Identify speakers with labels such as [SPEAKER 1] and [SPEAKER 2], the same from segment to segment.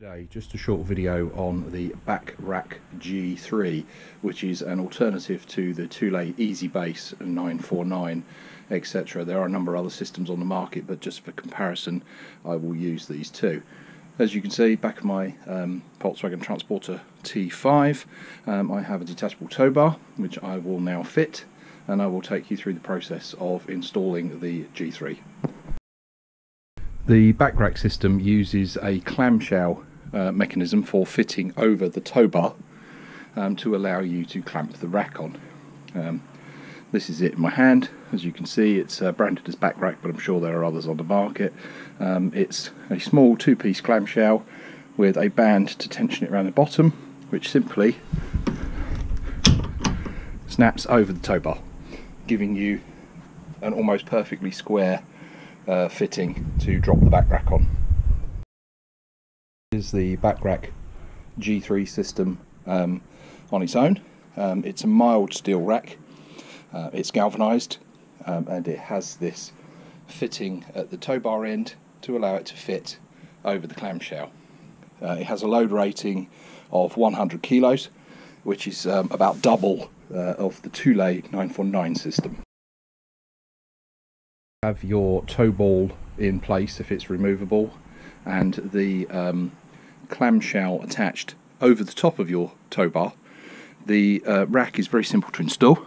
[SPEAKER 1] Today, just a short video on the Bak Rak G3, which is an alternative to the Thule Easybase 949, etc. There are a number of other systems on the market, but just for comparison, I will use these two. As you can see, back of my um, Volkswagen Transporter T5, um, I have a detachable tow bar, which I will now fit, and I will take you through the process of installing the G3. The Bak Rak system uses a clamshell uh, mechanism for fitting over the tow bar um, to allow you to clamp the rack on. Um, this is it in my hand. As you can see, it's uh, branded as Bak Rak, but I'm sure there are others on the market. Um, it's a small two-piece clamshell with a band to tension it around the bottom, which simply snaps over the tow bar, giving you an almost perfectly square uh, fitting to drop the Bak Rak on is the Bak Rak G3 system um, on its own. Um, it's a mild steel rack. Uh, it's galvanized um, and it has this fitting at the tow bar end to allow it to fit over the clamshell. Uh, it has a load rating of 100 kilos, which is um, about double uh, of the Thule 949 system. Have your tow ball in place if it's removable and the um, clamshell attached over the top of your tow bar. The uh, rack is very simple to install.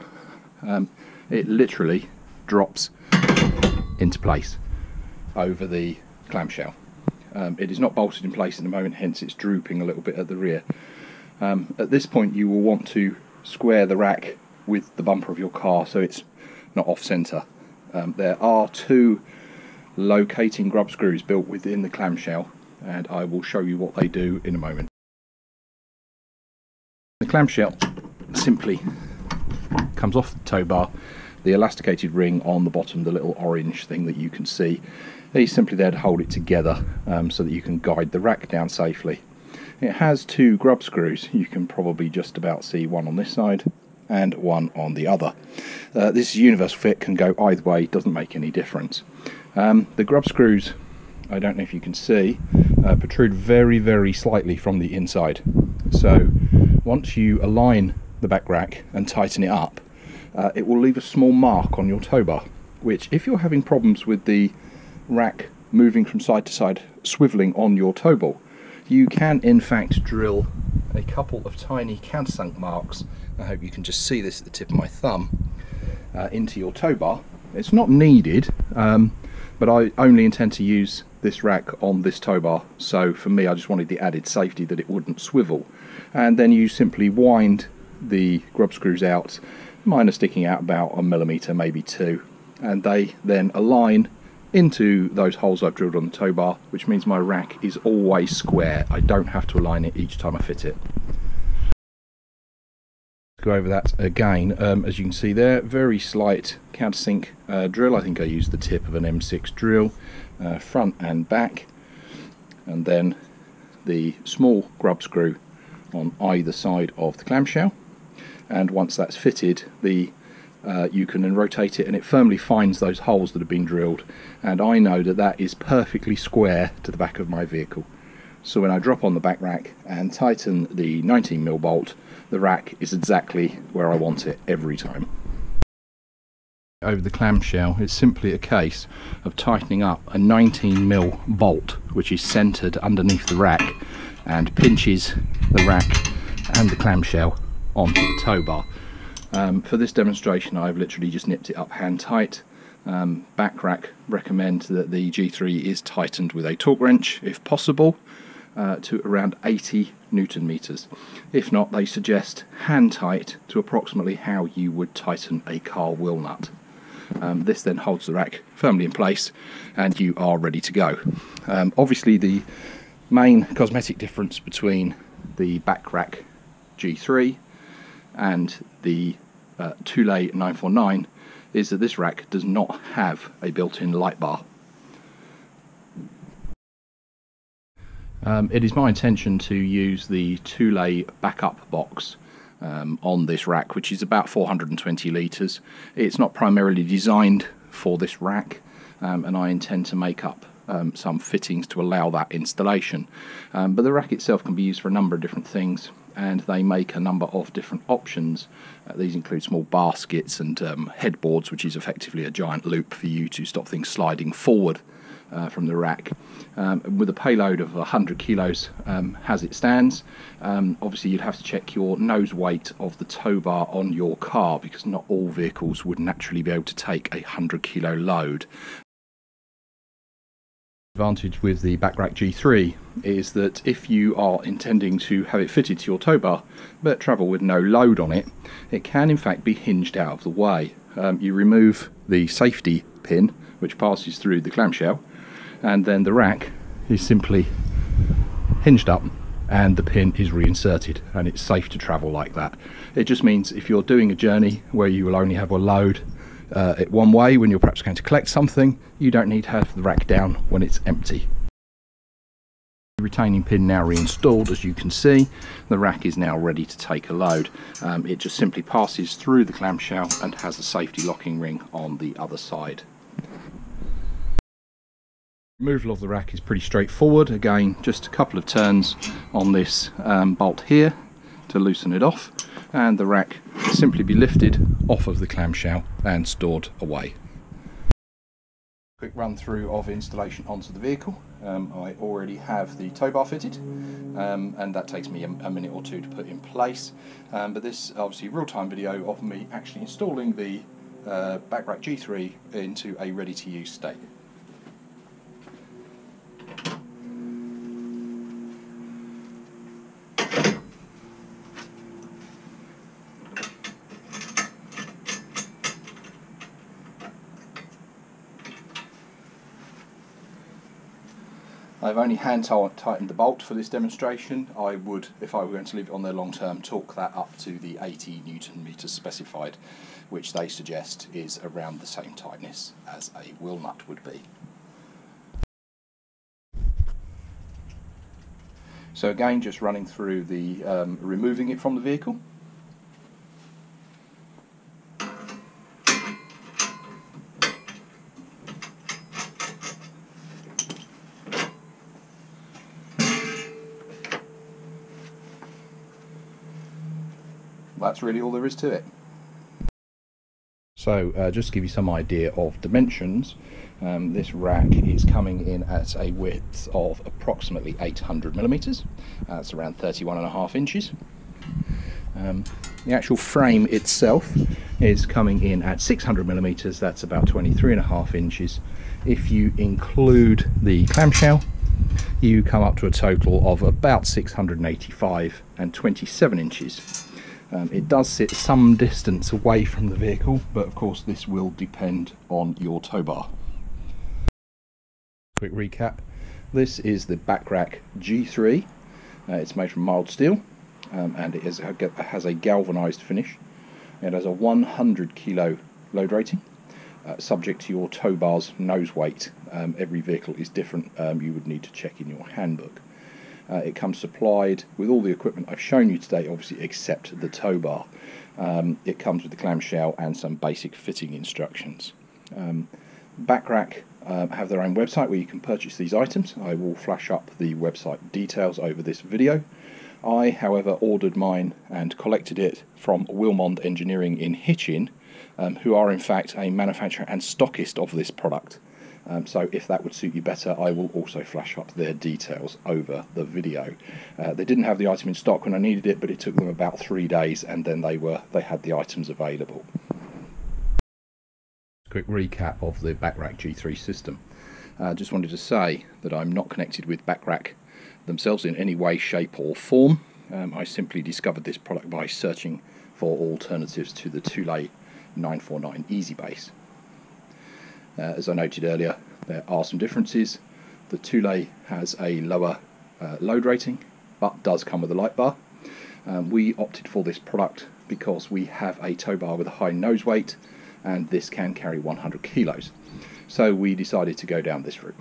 [SPEAKER 1] Um, it literally drops into place over the clamshell. Um, it is not bolted in place at the moment, hence it's drooping a little bit at the rear. Um, at this point, you will want to square the rack with the bumper of your car so it's not off centre. Um, there are two locating grub screws built within the clamshell and I will show you what they do in a moment. The clamshell simply comes off the tow bar, the elasticated ring on the bottom, the little orange thing that you can see, is simply there to hold it together um, so that you can guide the rack down safely. It has two grub screws, you can probably just about see one on this side and one on the other. Uh, this is universal fit, can go either way, doesn't make any difference. Um, the grub screws, I don't know if you can see, uh, protrude very, very slightly from the inside. So once you align the Bak Rak and tighten it up, uh, it will leave a small mark on your tow bar, which if you're having problems with the rack moving from side to side, swiveling on your tow ball, you can in fact drill a couple of tiny countersunk marks, I hope you can just see this at the tip of my thumb, uh, into your tow bar. It's not needed, um, but I only intend to use this rack on this tow bar. So for me I just wanted the added safety that it wouldn't swivel. And then you simply wind the grub screws out mine are sticking out about a millimeter maybe two. And they then align into those holes I've drilled on the tow bar which means my rack is always square. I don't have to align it each time I fit it go over that again. Um, as you can see there very slight countersink uh, drill. I think I used the tip of an M6 drill uh, front and back and then the small grub screw on either side of the clamshell. And once that's fitted the uh, you can then rotate it and it firmly finds those holes that have been drilled. And I know that that is perfectly square to the back of my vehicle so when I drop on the Bak Rak and tighten the 19mm bolt the rack is exactly where I want it every time. Over the clamshell, it's simply a case of tightening up a 19mm bolt which is centered underneath the rack and pinches the rack and the clamshell onto the tow bar. Um, for this demonstration I've literally just nipped it up hand tight. Um, rack recommend that the G3 is tightened with a torque wrench if possible uh, to around 80 newton meters. If not, they suggest hand tight to approximately how you would tighten a car wheel nut. Um, this then holds the rack firmly in place and you are ready to go. Um, obviously the main cosmetic difference between the Bak Rak G3 and the uh, Thule 949 is that this rack does not have a built-in light bar Um, it is my intention to use the Thule backup box um, on this rack, which is about 420 litres. It's not primarily designed for this rack, um, and I intend to make up um, some fittings to allow that installation. Um, but the rack itself can be used for a number of different things and they make a number of different options. Uh, these include small baskets and um, headboards, which is effectively a giant loop for you to stop things sliding forward uh, from the rack. Um, with a payload of 100 kilos um, as it stands, um, obviously you'd have to check your nose weight of the tow bar on your car because not all vehicles would naturally be able to take a 100 kilo load advantage with the Bak Rak G3 is that if you are intending to have it fitted to your tow bar but travel with no load on it, it can in fact be hinged out of the way. Um, you remove the safety pin which passes through the clamshell and then the rack is simply hinged up and the pin is reinserted and it's safe to travel like that. It just means if you're doing a journey where you will only have a load uh, it one way when you're perhaps going to collect something, you don't need to have the rack down when it's empty. Retaining pin now reinstalled as you can see the rack is now ready to take a load um, it just simply passes through the clamshell and has a safety locking ring on the other side removal of the rack is pretty straightforward again just a couple of turns on this um, bolt here to loosen it off and the rack simply be lifted off of the clamshell and stored away. Quick run through of installation onto the vehicle. Um, I already have the tow bar fitted um, and that takes me a, a, minute or two to put in place um, but this obviously real-time video of me actually installing the uh, Bak Rak G3 into a ready to use state. I've only hand tightened the bolt for this demonstration. I would, if I were going to leave it on there long term, torque that up to the 80 newton meters specified, which they suggest is around the same tightness as a wheel nut would be. So again, just running through the um, removing it from the vehicle. That's really all there is to it. So uh, just to give you some idea of dimensions, um, this rack is coming in at a width of approximately 800 millimeters. That's around 31 and a half inches. Um, the actual frame itself is coming in at 600 millimeters. That's about 23 and a half inches. If you include the clamshell, you come up to a total of about 685 and 27 inches. Um, it does sit some distance away from the vehicle, but of course this will depend on your tow bar. Quick recap, this is the Bak Rak G3. Uh, it's made from mild steel um, and it is, has a galvanized finish. It has a 100 kilo load rating, uh, subject to your tow bar's nose weight. Um, every vehicle is different, um, you would need to check in your handbook. Uh, it comes supplied with all the equipment I've shown you today, obviously except the tow bar. Um, it comes with the clamshell and some basic fitting instructions. Um, Bak Rak uh, have their own website where you can purchase these items. I will flash up the website details over this video. I, however, ordered mine and collected it from Wilmond Engineering in Hitchin, um, who are in fact a manufacturer and stockist of this product. Um, so if that would suit you better, I will also flash up their details over the video. Uh, they didn't have the item in stock when I needed it, but it took them about three days, and then they were they had the items available. Quick recap of the Bak Rak G3 system. Uh, just wanted to say that I'm not connected with Bak Rak themselves in any way, shape, or form. Um, I simply discovered this product by searching for alternatives to the Thule 949 EasyBase. Uh, as I noted earlier, there are some differences. The Thule has a lower uh, load rating, but does come with a light bar. Um, we opted for this product because we have a tow bar with a high nose weight, and this can carry 100 kilos. So we decided to go down this route.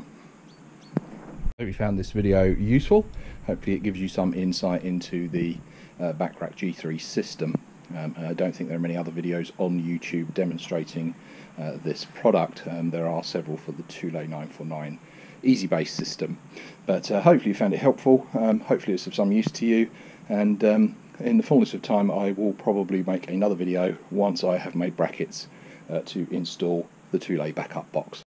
[SPEAKER 1] Hope you found this video useful. Hopefully it gives you some insight into the uh, Bak Rak G3 system. Um, I don't think there are many other videos on YouTube demonstrating uh, this product. Um, there are several for the Thule 949 Easybase system. But uh, hopefully you found it helpful. Um, hopefully it's of some use to you. And um, in the fullness of time, I will probably make another video once I have made brackets uh, to install the Thule backup box.